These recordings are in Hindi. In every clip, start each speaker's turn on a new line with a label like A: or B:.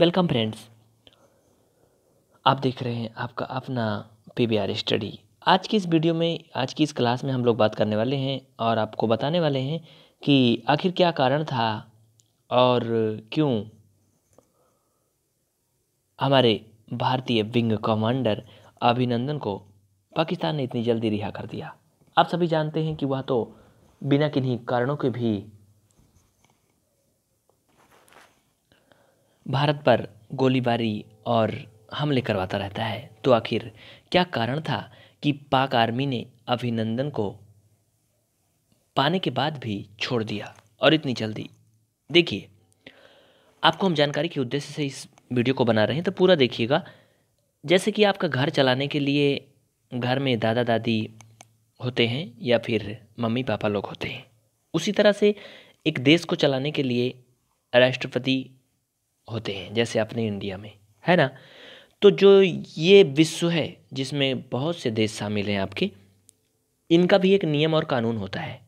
A: वेलकम फ्रेंड्स आप देख रहे हैं आपका अपना पी बी आर स्टडी आज की इस वीडियो में, आज की इस क्लास में हम लोग बात करने वाले हैं और आपको बताने वाले हैं कि आखिर क्या कारण था और क्यों हमारे भारतीय विंग कमांडर अभिनंदन को पाकिस्तान ने इतनी जल्दी रिहा कर दिया। आप सभी जानते हैं कि वह तो बिना किन्हीं कारणों के भी भारत पर गोलीबारी और हमले करवाता रहता है। तो आखिर क्या कारण था कि पाक आर्मी ने अभिनंदन को पाने के बाद भी छोड़ दिया? और इतनी जल्दी? देखिए, आपको हम जानकारी के उद्देश्य से इस वीडियो को बना रहे हैं तो पूरा देखिएगा। जैसे कि आपका घर चलाने के लिए घर में दादा दादी होते हैं या फिर मम्मी पापा लोग होते हैं, उसी तरह से एक देश को चलाने के लिए राष्ट्रपति होते हैं, जैसे अपने इंडिया में, है ना? तो जो ये विश्व है, जिसमें बहुत से देश शामिल हैं आपके, इनका भी एक नियम और कानून होता है।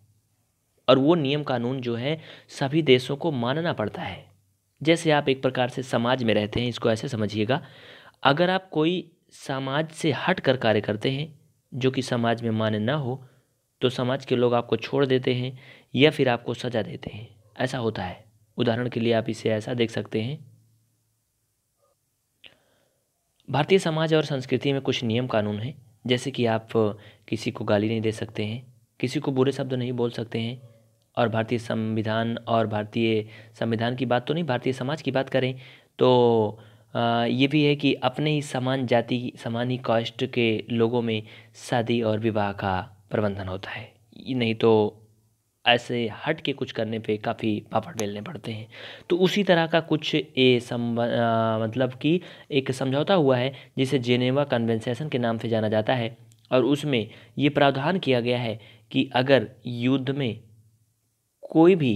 A: और वो नियम कानून जो है, सभी देशों को मानना पड़ता है। जैसे आप एक प्रकार से समाज में रहते हैं, इसको ऐसे समझिएगा, अगर आप कोई समाज से हट कर कार्य करते हैं, जो कि समाज में मान्य ना हो तो समाज के लोग आपको छोड़ देते हैं, या फिर आपको सज़ा देते हैं। ऐसा होता है। उदाहरण के लिए आप इसे ऐसा देख सकते हैं भारतीय समाज और संस्कृति में कुछ नियम कानून हैं, जैसे कि आप किसी को गाली नहीं दे सकते हैं, किसी को बुरे शब्द नहीं बोल सकते हैं, और भारतीय संविधान और भारतीय संविधान की बात तो नहीं, भारतीय समाज की बात करें तो ये भी है कि अपने ही समान जाति, समान ही कास्ट के लोगों में शादी और विवाह का प्रबंधन होता है। नहीं तो ऐसे हट के कुछ करने पे काफ़ी पापड़ बेलने पड़ते हैं। तो उसी तरह का कुछ ए सम मतलब कि एक समझौता हुआ है, जिसे जेनेवा कन्वेंसेशन के नाम से जाना जाता है। और उसमें ये प्रावधान किया गया है कि अगर युद्ध में कोई भी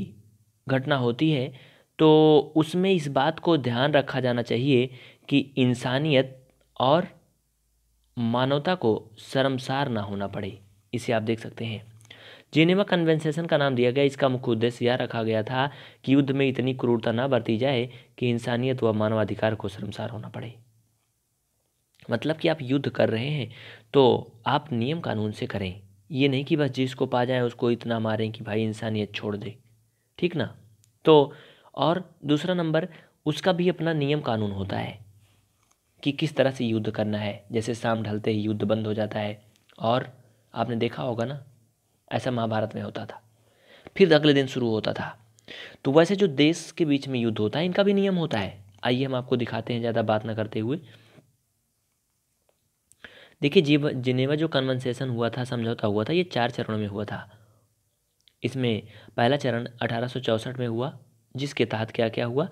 A: घटना होती है तो उसमें इस बात को ध्यान रखा जाना चाहिए कि इंसानियत और मानवता को शर्मसार ना होना पड़े। इसे आप देख सकते हैं। जिनेवा कन्वेंसेशन का नाम दिया गया, इसका मुख्य उद्देश्य यह रखा गया था कि युद्ध में इतनी क्रूरता ना बरती जाए कि इंसानियत व मानवाधिकार को शर्मसार होना पड़े। मतलब कि आप युद्ध कर रहे हैं तो आप नियम कानून से करें। ये नहीं कि बस जिसको पा जाए उसको इतना मारें कि भाई इंसानियत छोड़ दे। ठीक ना? तो और दूसरा नंबर, उसका भी अपना नियम कानून होता है कि किस तरह से युद्ध करना है। जैसे शाम ढलते ही युद्ध बंद हो जाता है। और आपने देखा होगा ना ऐसा महाभारत में होता था। फिर अगले दिन शुरू होता था। तो वैसे जो देश के बीच में युद्ध होता है, इनका भी नियम होता है। आइए हम आपको दिखाते हैं, ज़्यादा बात ना करते हुए। देखिए, जीव, जिनेवा जो कन्वेंसेशन हुआ था, समझौता हुआ था, ये चार चरणों में हुआ था। इसमें पहला चरण अठारह में हुआ, जिसके तहत क्या क्या हुआ?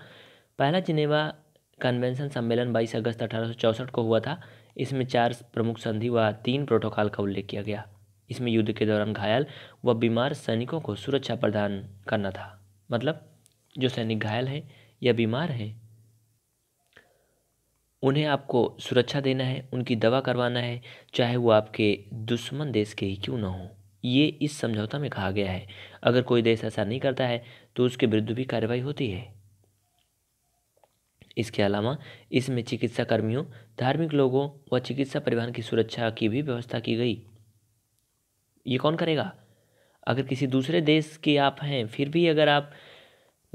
A: पहला जिनेवा कन्वेंशन सम्मेलन 22 अगस्त अठारह सौ चौंसठ को हुआ था। इसमें चार प्रमुख संधि व तीन प्रोटोकॉल का उल्लेख किया गया। इसमें युद्ध के दौरान घायल व बीमार सैनिकों को सुरक्षा प्रदान करना था। मतलब जो सैनिक घायल हैं या बीमार हैं, उन्हें आपको सुरक्षा देना है, उनकी दवा करवाना है, चाहे वो आपके दुश्मन देश के ही क्यों ना हो। ये इस समझौता में कहा गया है। अगर कोई देश ऐसा नहीं करता है तो उसके विरुद्ध भी कार्रवाई होती है। इसके अलावा, इसमें चिकित्सा कर्मियों धार्मिक लोगों व चिकित्सा परिवहन की सुरक्षा की भी व्यवस्था की गई। ये कौन करेगा? अगर किसी दूसरे देश के आप हैं, फिर भी अगर आप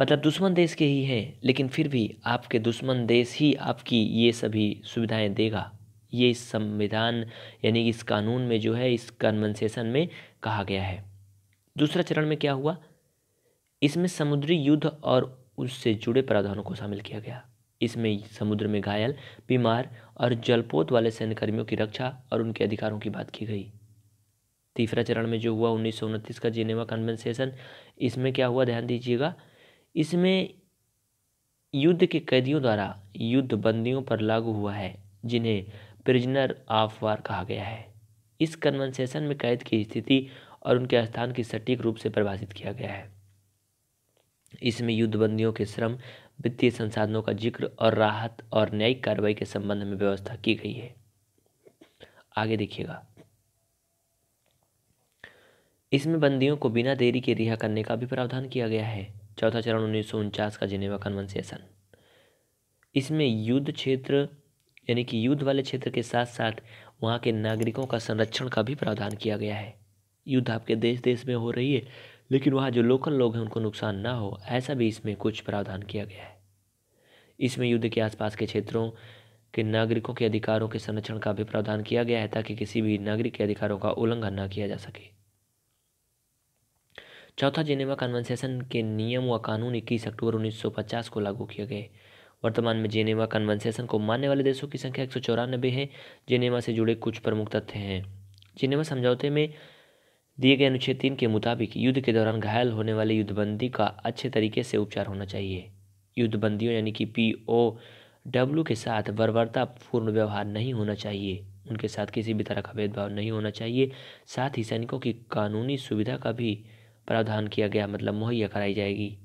A: मतलब दुश्मन देश के ही हैं, लेकिन फिर भी आपके दुश्मन देश ही आपकी ये सभी सुविधाएँ देगा। ये इस संविधान, यानी इस कानून में जो है, इस कन्वेंसेशन में कहा गया है। दूसरा चरण में क्या हुआ? इसमें समुद्री युद्ध और उससे जुड़े प्रावधानों को शामिल किया गया। इसमें समुद्र में घायल, बीमार और जलपोत वाले सैन्यकर्मियों की रक्षा और उनके अधिकारों की बात की गई। तीसरा चरण में जो हुआ उन्नीस का जिनेवा कन्वेंसेशन, इसमें क्या हुआ ध्यान दीजिएगा? इसमें युद्ध के कैदियों द्वारा युद्ध बंदियों पर लागू हुआ है, जिन्हें प्रिजनर ऑफ़ वार कहा गया है। इस कन्वेंसेशन में कैद की स्थिति और उनके स्थान की सटीक रूप से परिभाषित किया गया है। इसमें युद्धबंदियों के श्रम, वित्तीय संसाधनों का ज़िक्र और राहत और न्यायिक कार्रवाई के संबंध में व्यवस्था की गई है। आगे देखिएगा। इसमें बंदियों को बिना देरी के रिहा करने का भी प्रावधान किया गया है। चौथा चरण उन्नीस सौ उनचास का जिनेवा कन्वेंसेशन। इसमें युद्ध क्षेत्र, यानी कि युद्ध वाले क्षेत्र के साथ साथ वहाँ के नागरिकों का संरक्षण का भी प्रावधान किया गया है। युद्ध आपके देश देश में हो रही है, लेकिन वहाँ जो लोकल लोग हैं, उनको नुकसान ना हो, ऐसा भी इसमें कुछ प्रावधान किया गया है। इसमें युद्ध के आसपास के क्षेत्रों के नागरिकों के अधिकारों के संरक्षण का भी प्रावधान किया गया है, ताकि किसी भी नागरिक के अधिकारों का उल्लंघन न किया जा सके। चौथा जिनेवा कन्वेंसेशन के नियम व कानून इक्कीस अक्टूबर 1950 को लागू किए गए वर्तमान में जेनेवा कन्वेंसेशन को मानने वाले देशों की संख्या एक है। जेनेवा से जुड़े कुछ प्रमुख तथ्य हैं। जेनेवा समझौते में दिए गए अनुच्छेद तीन के मुताबिक युद्ध के दौरान घायल होने वाले युद्धबंदी का अच्छे तरीके से उपचार होना चाहिए। युद्धबंदियों यानी कि पी ओ डब्ल्यू के साथ बर्बरतापूर्ण व्यवहार नहीं होना चाहिए। उनके साथ किसी भी तरह का भेदभाव नहीं होना चाहिए। साथ ही सैनिकों की कानूनी सुविधा का भी प्रावधान किया गया मतलब मुहैया कराई जाएगी।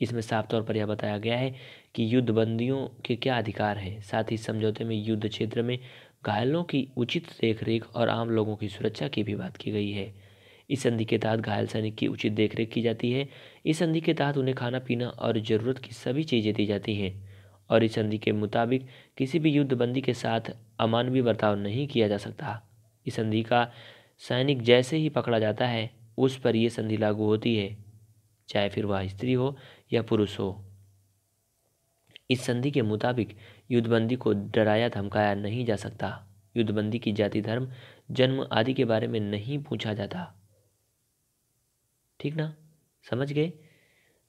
A: इसमें साफ़ तौर पर यह बताया गया है कि युद्धबंदियों के क्या अधिकार हैं। साथ ही समझौते में युद्ध क्षेत्र में घायलों की उचित देखरेख और आम लोगों की सुरक्षा की भी बात की गई है। इस संधि के तहत घायल सैनिक की उचित देखरेख की जाती है। इस संधि के तहत उन्हें खाना, पीना और ज़रूरत की सभी चीज़ें दी जाती हैं और इस संधि के मुताबिक किसी भी युद्धबंदी के साथ अमानवीय बर्ताव नहीं किया जा सकता। इस संधि का सैनिक जैसे ही पकड़ा जाता है उस पर यह संधि लागू होती है, चाहे फिर वह स्त्री हो या पुरुष हो। इस संधि के मुताबिक युद्धबंदी को डराया, धमकाया नहीं जा सकता। युद्धबंदी की जाति धर्म, जन्म आदि के बारे में नहीं पूछा जाता। ठीक ना? समझ गए?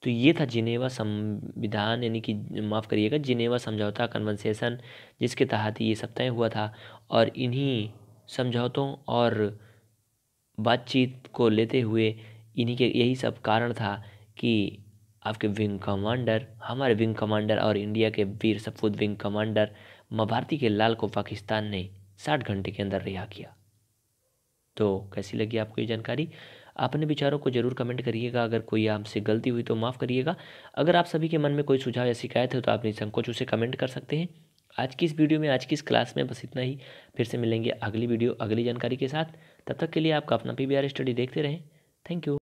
A: तो ये था जिनेवा संविधान, यानी कि माफ़ करिएगा, जिनेवा समझौता कन्वेंसेशन, जिसके तहत ये सब तय हुआ था, और इन्हीं समझौतों और बातचीत को लेते हुए इन्हीं के यही सब कारण था कि आपके विंग कमांडर, हमारे विंग कमांडर और इंडिया के वीर सपूत विंग कमांडर भारती के लाल को पाकिस्तान ने साठ घंटे के अंदर रिहा किया। तो कैसी लगी आपको ये जानकारी? अपने विचारों को ज़रूर कमेंट करिएगा। अगर कोई आपसे गलती हुई तो माफ़ करिएगा। अगर आप सभी के मन में कोई सुझाव या शिकायत है तो आप निसंकोच उसे कमेंट कर सकते हैं। आज की इस वीडियो में, आज की इस क्लास में बस इतना ही। फिर से मिलेंगे अगली वीडियो, अगली जानकारी के साथ। तब तक के लिए आपका अपना पीबीआर स्टडी देखते रहें। Thank you